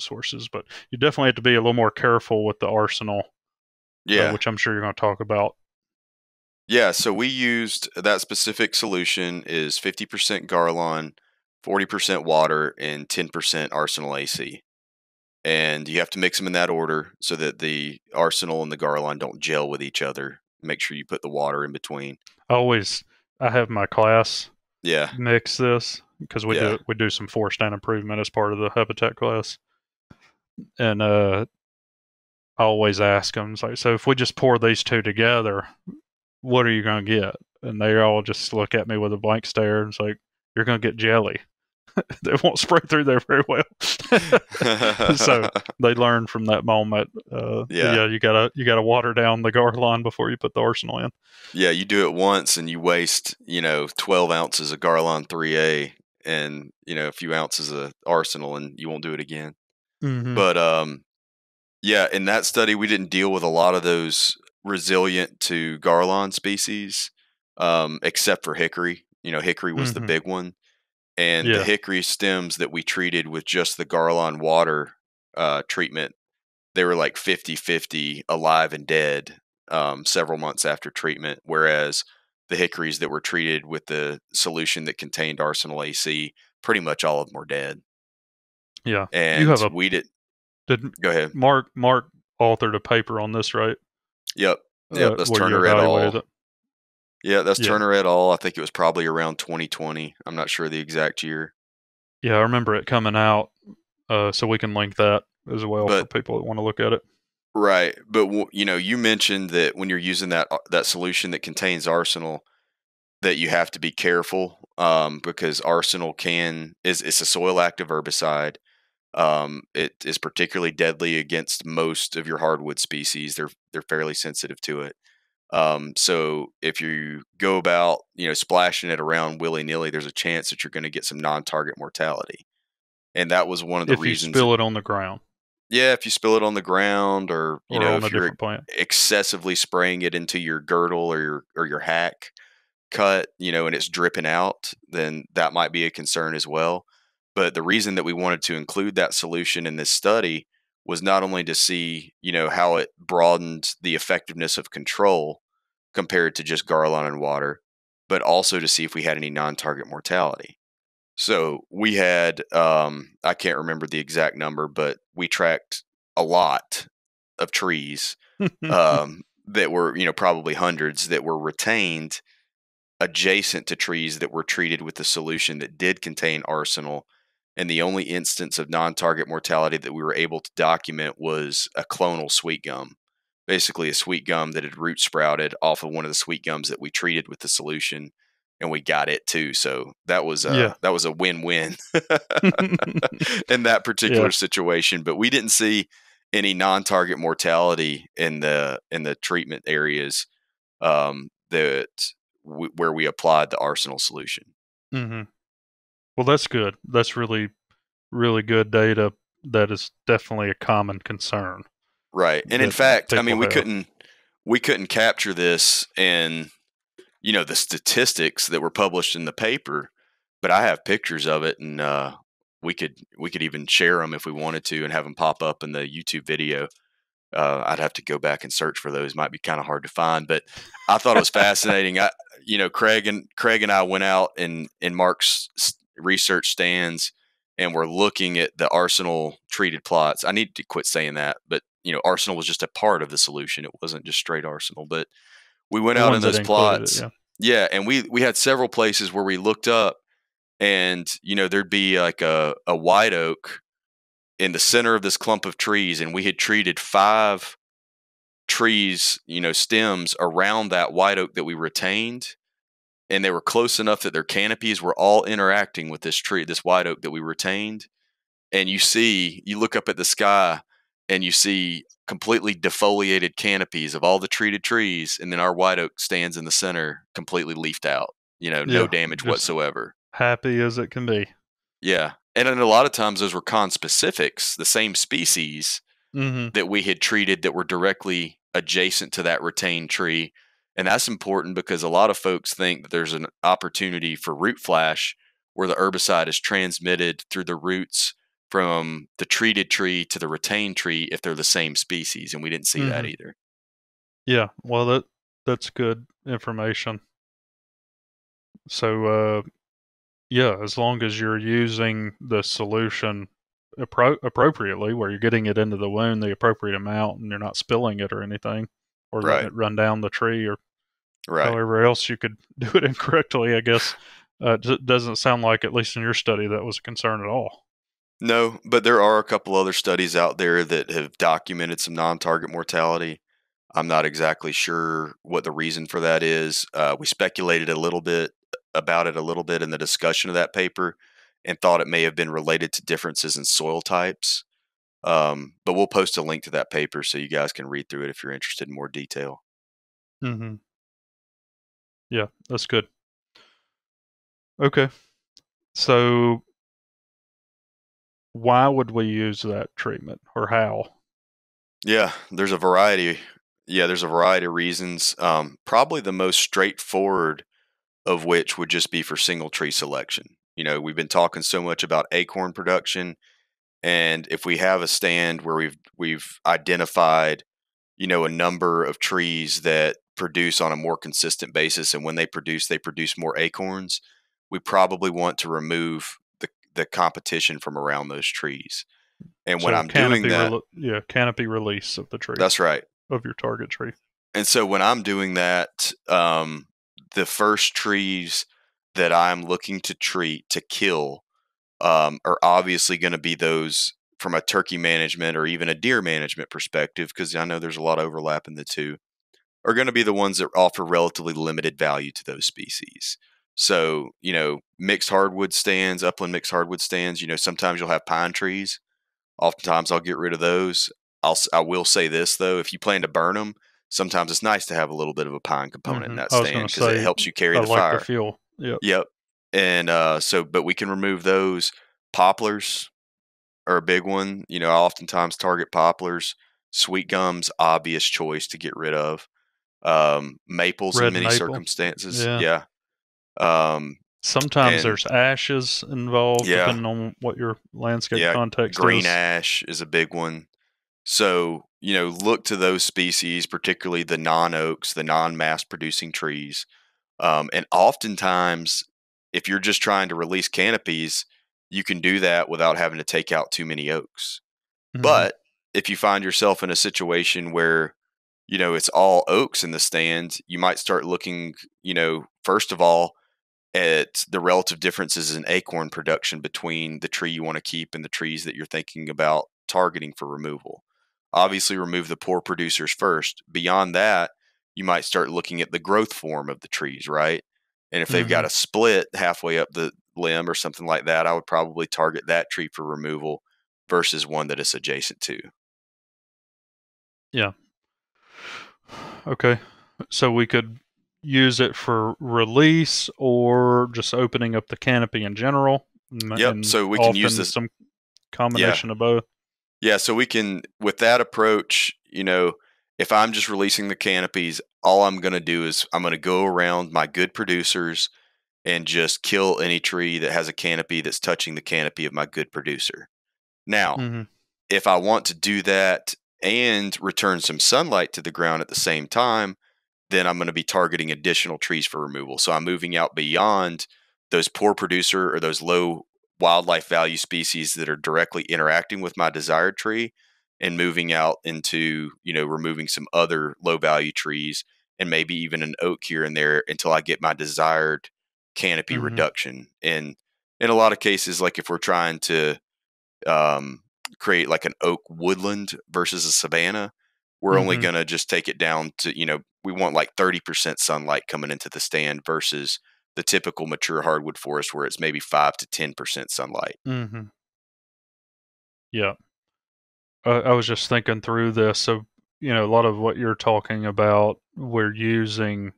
sources. But you definitely have to be a little more careful with the arsenal, uh, Yeah. which I'm sure you're going to talk about. Yeah, so we used that specific solution is 50% Garlon, 40% water, and 10% Arsenal AC. And you have to mix them in that order so that the Arsenal and the Garlon don't gel with each other. Make sure you put the water in between. I always I have my class Yeah, mix this because we Yeah. do we do some forest stand improvement as part of the habitat class, and uh, I always ask them like, so if we just pour these two together, what are you going to get? And they all just look at me with a blank stare and it's like, you're going to get jelly. they won't spray through there very well. so they learn from that moment. Uh, Yeah. yeah, you gotta you gotta water down the Garlon before you put the arsenal in. yeah, you do it once and you waste, you know, 12 ounces of Garlon 3A and, you know, a few ounces of Arsenal and you won't do it again. Mm-hmm. But um, yeah, in that study, we didn't deal with a lot of those resilient to Garlon species, um, except for hickory. You know, hickory was the Mhm. big one, and Yeah. the hickory stems that we treated with just the Garlon water uh, treatment, they were like 50-50 alive and dead um, several months after treatment, whereas the hickories that were treated with the solution that contained Arsenal AC, pretty much all of them were dead. yeah, And you have a- we did. did Go ahead. Mark Mark authored a paper on this, right? Yep. Yep, that's Turner et al. it. Yeah, that's Yeah. Turner et al. I think it was probably around 2020. I'm not sure the exact year. Yeah, I remember it coming out, uh, so we can link that as well for people that want to look at it. Right, but w- you know, you mentioned that when you're using that uh, that solution that contains arsenal, that you have to be careful um, because arsenal can is it's a soil active herbicide. Um, it is particularly deadly against most of your hardwood species. They're they're fairly sensitive to it. Um, so if you go about you know splashing it around willy nilly, there's a chance that you're going to get some non-target mortality. And that was one of the If you reasons. spill it on the ground yeah, if you spill it on the ground, or you or know, if you're plant, excessively spraying it into your girdle or your or your hack cut, you know, and it's dripping out, then that might be a concern as well. But the reason that we wanted to include that solution in this study was not only to see, you know, how it broadened the effectiveness of control compared to just Garlon and water, but also to see if we had any non-target mortality. So we had, um, I can't remember the exact number, but we tracked a lot of trees um, that were, you know, probably hundreds that were retained adjacent to trees that were treated with the solution that did contain arsenal. And the only instance of non target mortality that we were able to document was a clonal sweet gum. Basically, a sweet gum that had root sprouted off of one of the sweet gums that we treated with the solution, and we got it too. So that was a, Yeah. that was a win win in that particular Yeah. situation. But we didn't see any non-target mortality in the in the treatment areas um, that w- where we applied the arsenal solution. hmm Well, that's good. That's really, really good data. That is definitely a common concern. Right. And in fact, I mean we have. couldn't we couldn't capture this in you know the statistics that were published in the paper, but I have pictures of it and uh we could we could even share them if we wanted to and have them pop up in the YouTube video. Uh, I'd have to go back and search for those. Might be kind of hard to find, but I thought it was fascinating. I, you know, Craig and Craig and I went out in in Mark's research stands and we're looking at the Arsenal treated plots. I need to quit saying that, but you know, Arsenal was just a part of the solution. It wasn't just straight Arsenal, but we went The out in those plots. it, yeah. Yeah, and we we had several places where we looked up, and you know there'd be like a a white oak in the center of this clump of trees, and we had treated five trees, you know, stems around that white oak that we retained, and they were close enough that their canopies were all interacting with this tree, this white oak that we retained. And you see, you look up at the sky, and you see completely defoliated canopies of all the treated trees, and then our white oak stands in the center, completely leafed out. You know, no Yeah, damage whatsoever. Happy as it can be. Yeah, and then a lot of times those were conspecifics, the same species Mm-hmm. that we had treated that were directly adjacent to that retained tree. And that's important because a lot of folks think that there's an opportunity for root flash where the herbicide is transmitted through the roots from the treated tree to the retained tree if they're the same species. And we didn't see that Mhm. either. Yeah, well that that's good information. So uh yeah, as long as you're using the solution appro- appropriately where you're getting it into the wound the appropriate amount and you're not spilling it or anything or letting it run down the tree or Right. however else you could do it incorrectly, I guess. Uh, it doesn't sound like, at least in your study, that was a concern at all. No, but there are a couple other studies out there that have documented some non-target mortality. I'm not exactly sure what the reason for that is. Uh, we speculated a little bit about it a little bit in the discussion of that paper, and thought it may have been related to differences in soil types. Um, but we'll post a link to that paper so you guys can read through it if you're interested in more detail. Mm-hmm. Yeah, that's good. Okay. So, why would we use that treatment or how? Yeah, there's a variety. Yeah, there's a variety of reasons. Um, probably the most straightforward of which would just be for single tree selection. You know, we've been talking so much about acorn production, and if we have a stand where we've we've identified, you know, a number of trees that produce on a more consistent basis, and when they produce, they produce more acorns. We probably want to remove the the competition from around those trees. And when I'm doing that, rele- yeah, canopy release of the tree that's right. of your target tree. And so when I'm doing that, um, the first trees that I'm looking to treat to kill um, are obviously going to be those from a turkey management or even a deer management perspective, because I know there's a lot of overlap in the two, are going to be the ones that offer relatively limited value to those species. So, you know, mixed hardwood stands, upland mixed hardwood stands, you know, sometimes you'll have pine trees. Oftentimes I'll get rid of those. I'll, I will say this though, if you plan to burn them, sometimes it's nice to have a little bit of a pine component in Mhm. that stand because it helps you carry I the like fire. the feel. Yeah. Yep. And uh, so, but we can remove those. Poplars are a big one. You know, I oftentimes target poplars. Sweet gums, obvious choice to get rid of. Um, maples Red in many maple. circumstances. Yeah. Yeah. Um, Sometimes And- there's ashes involved, Yeah. depending on what your landscape Yeah, context green is. Green ash is a big one. So, you know, look to those species, particularly the non oaks, the non mast producing trees. Um, and oftentimes, if you're just trying to release canopies, you can do that without having to take out too many oaks. Mhm. But if you find yourself in a situation where, you know, it's all oaks in the stand, you might start looking, you know, first of all, at the relative differences in acorn production between the tree you want to keep and the trees that you're thinking about targeting for removal. Obviously, remove the poor producers first. Beyond that, you might start looking at the growth form of the trees, right? And if they've got mm-hmm. a split halfway up the limb or something like that, I would probably target that tree for removal versus one that it's adjacent to. Okay. So we could use it for release or just opening up the canopy in general. and- Yep, and so we can use this- some combination of both. Yeah, so we can with that approach, you know, if I'm just releasing the canopies, all I'm going to do is I'm going to go around my good producers and just kill any tree that has a canopy that's touching the canopy of my good producer. Now, hmm if I want to do that and return some sunlight to the ground at the same time, then I'm going to be targeting additional trees for removal. So I'm moving out beyond those poor producer or those low wildlife value species that are directly interacting with my desired tree and moving out into, you know, removing some other low value trees and maybe even an oak here and there until I get my desired canopy Mhm. reduction. And in a lot of cases, like if we're trying to um, create like an oak woodland versus a savanna, we're only Mhm. going to just take it down to, you know, we want like 30% sunlight coming into the stand versus the typical mature hardwood forest where it's maybe 5 to 10% sunlight. Mm-hmm. Yeah. I, I was just thinking through this. So, you know, a lot of what you're talking about, we're using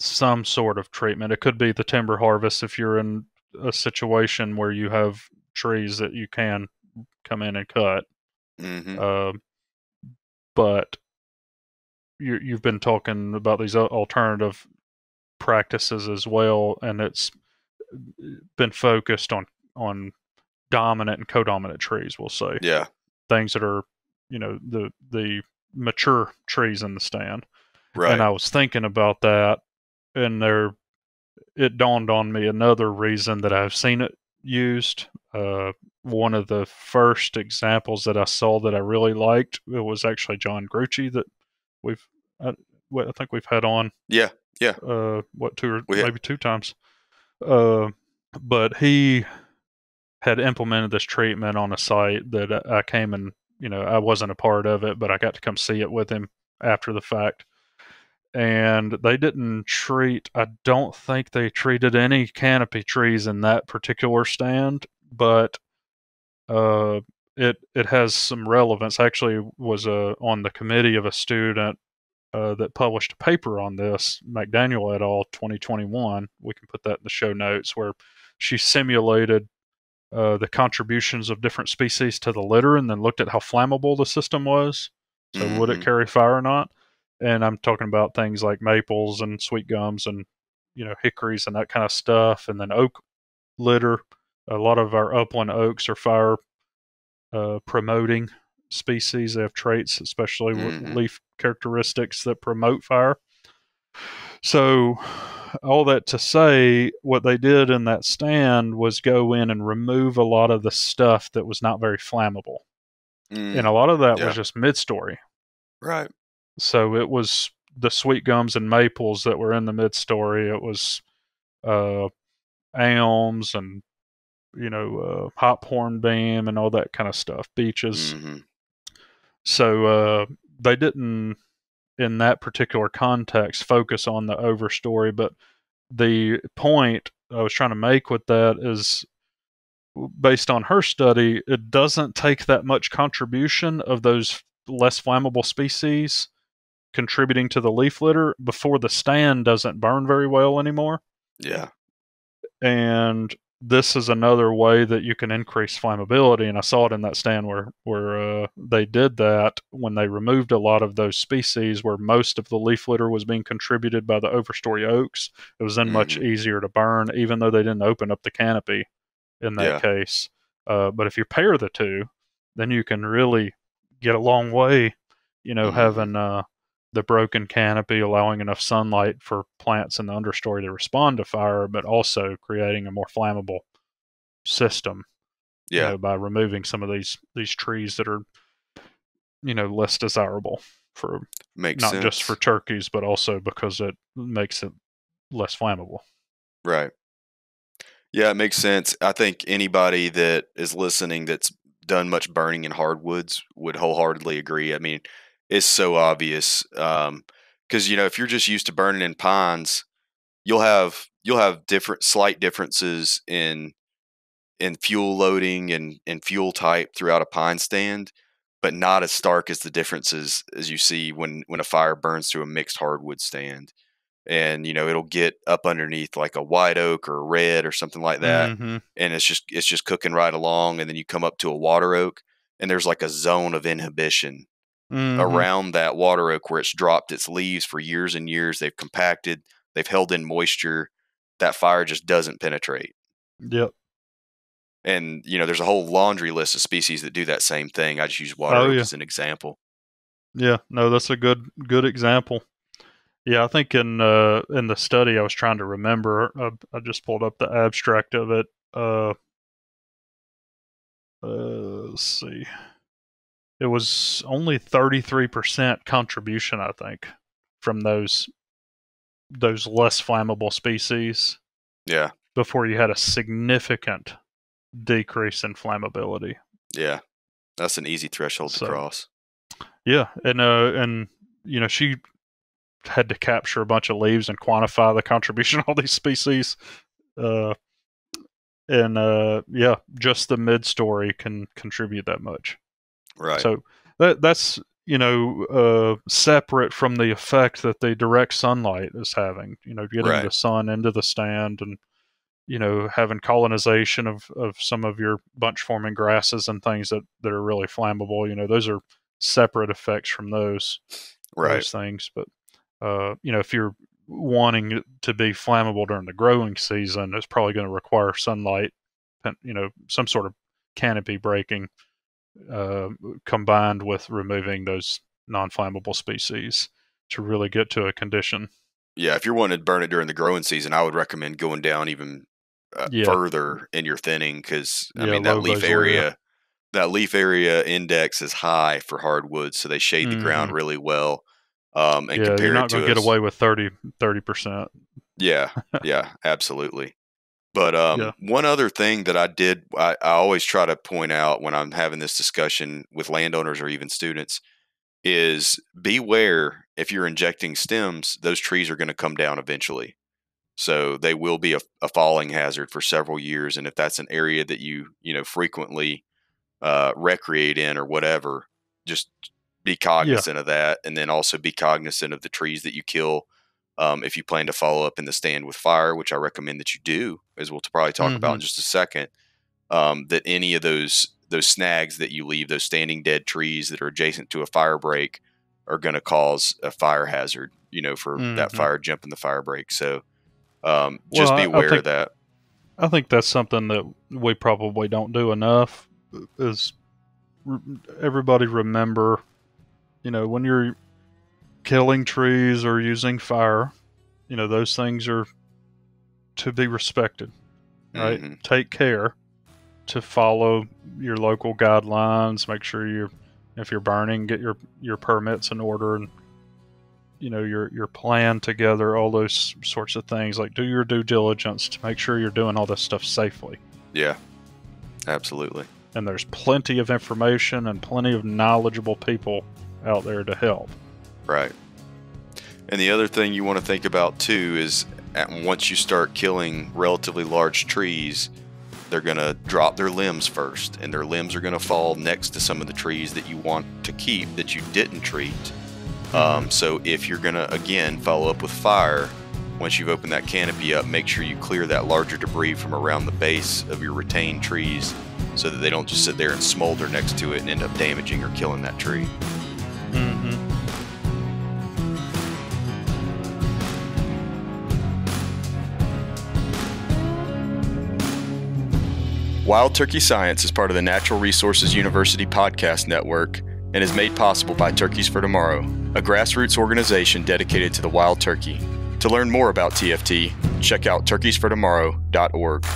some sort of treatment. It could be the timber harvest if you're in a situation where you have trees that you can come in and cut. hmm Uh, but you, you've been talking about these alternative practices as well, and it's been focused on on dominant and co-dominant trees. We'll say Yeah. things that are, you know, the the mature trees in the stand. Right. And I was thinking about that, and there, it dawned on me another reason that I've seen it used. Uh, one of the first examples that I saw that I really liked it was actually John Gruchy that we've, I, I think we've had on yeah. Yeah. Uh, what two or We had- maybe two times. Uh, but he had implemented this treatment on a site that I came and you know I wasn't a part of it, but I got to come see it with him after the fact. And they didn't treat. I don't think they treated any canopy trees in that particular stand, but uh, it it has some relevance. I actually was uh, on the committee of a student uh, that published a paper on this, McDaniel et al. 2021. We can put that in the show notes where she simulated uh, the contributions of different species to the litter and then looked at how flammable the system was. So would it Mhm. carry fire or not? And I'm talking about things like maples and sweet gums and you know hickories and that kind of stuff, and then oak litter. A lot of our upland oaks are fire uh, promoting species. They have traits, especially with Mhm. leaf characteristics that promote fire. So, all that to say, what they did in that stand was go in and remove a lot of the stuff that was not very flammable. Mm, And a lot of that yeah. was just mid story. right. So, it was the sweet gums and maples that were in the mid story. It was uh, elms and, you know, uh, hop hornbeam and all that kind of stuff, beeches. hmm So uh, they didn't, in that particular context, focus on the overstory. But the point I was trying to make with that is, based on her study, it doesn't take that much contribution of those less flammable species contributing to the leaf litter before the stand doesn't burn very well anymore Yeah. and this is another way that you can increase flammability and i saw it in that stand where where uh, they did that when they removed a lot of those species where most of the leaf litter was being contributed by the overstory oaks it was then much Mhm. easier to burn even though they didn't open up the canopy in that Yeah. case uh, but if you pair the two then you can really get a long way you know Mhm. having uh, the broken canopy allowing enough sunlight for plants in the understory to respond to fire, but also creating a more flammable system. you Yeah. know, by removing some of these these trees that are, you know, less desirable for Makes not sense. just for turkeys, but also because it makes it less flammable. Right. Yeah, it makes sense. I think anybody that is listening that's done much burning in hardwoods would wholeheartedly agree. I mean, it's so obvious because you know if you're just used to burning in pines, you'll have you'll have different slight differences in in fuel loading and and fuel type throughout a pine stand, but not as stark as the differences as you see when when a fire burns through a mixed hardwood stand and you know it'll get up underneath like a white oak or a red or something like that Mhm. and it's just it's just cooking right along and then you come up to a water oak and there's like a zone of inhibition Mhm. around that water oak where it's dropped its leaves for years and years they've compacted they've held in moisture that fire just doesn't penetrate Yep. and you know there's a whole laundry list of species that do that same thing i just use water Oh, oak yeah. as an example Yeah, no, that's a good good example. Yeah, I think in uh, in the study I was trying to remember. I, I just pulled up the abstract of it. Uh, uh, let's see. It was only thirty three percent contribution, I think, from those those less flammable species. Yeah. Before you had a significant decrease in flammability. Yeah. That's an easy threshold So- to cross. Yeah, and uh, and you know she had to capture a bunch of leaves and quantify the contribution of all these species. Uh, and uh, yeah, just the mid story can contribute that much. Right. So that that's you know uh, separate from the effect that the direct sunlight is having. You know, getting Right. the sun into the stand and you know having colonization of of some of your bunch forming grasses and things that that are really flammable. You know, those are separate effects from those right. those things. But uh, you know, if you're wanting it to be flammable during the growing season, it's probably going to require sunlight, you know, some sort of canopy breaking uh, combined with removing those non-flammable species to really get to a condition. Yeah, if you're wanting to burn it during the growing season, I would recommend going down even uh, Yeah. further in your thinning because I Yeah, mean that leaf area, area. that leaf area index is high for hardwoods, so they shade the ground really well. Um, and Mm-hmm. yeah, you're not to going to get away with 30 percent. Yeah, yeah, absolutely. But um, Yeah. one other thing that I did, I, I always try to point out when I'm having this discussion with landowners or even students, is beware if you're injecting stems, those trees are going to come down eventually. So they will be a, a falling hazard for several years. And if that's an area that you, you know, frequently uh, recreate in or whatever, just be cognizant of that. And then also be cognizant of the trees that you kill um, if you plan to follow up in the stand with fire, which I recommend that you do, as we'll probably talk about in just a second, um, that any of those those snags that you leave, those standing dead trees that are adjacent to a fire break, are going to cause a fire hazard. You know, for that Mhm. fire jumping the fire break. So um, just Well, be aware think- of that. I think that's something that we probably don't do enough. Is everybody remember, you know, when you're killing trees or using fire, you know, those things are to be respected, right? Mhm. Take care to follow your local guidelines. Make sure you're, if you're burning, get your your permits in order and you know your your plan together all those sorts of things like do your due diligence to make sure you're doing all this stuff safely Yeah, absolutely. and there's plenty of information and plenty of knowledgeable people out there to help Right. And the other thing you want to think about too is at, once you start killing relatively large trees, they're going to drop their limbs first, and their limbs are going to fall next to some of the trees that you want to keep that you didn't treat. Um, so if you're going to again follow up with fire, once you've opened that canopy up, make sure you clear that larger debris from around the base of your retained trees so that they don't just sit there and smolder next to it and end up damaging or killing that tree. mm-hmm. Wild Turkey Science is part of the Natural Resources University podcast network and is made possible by Turkeys for Tomorrow, a grassroots organization dedicated to the wild turkey. To learn more about TFT, check out turkeysfortomorrow.org.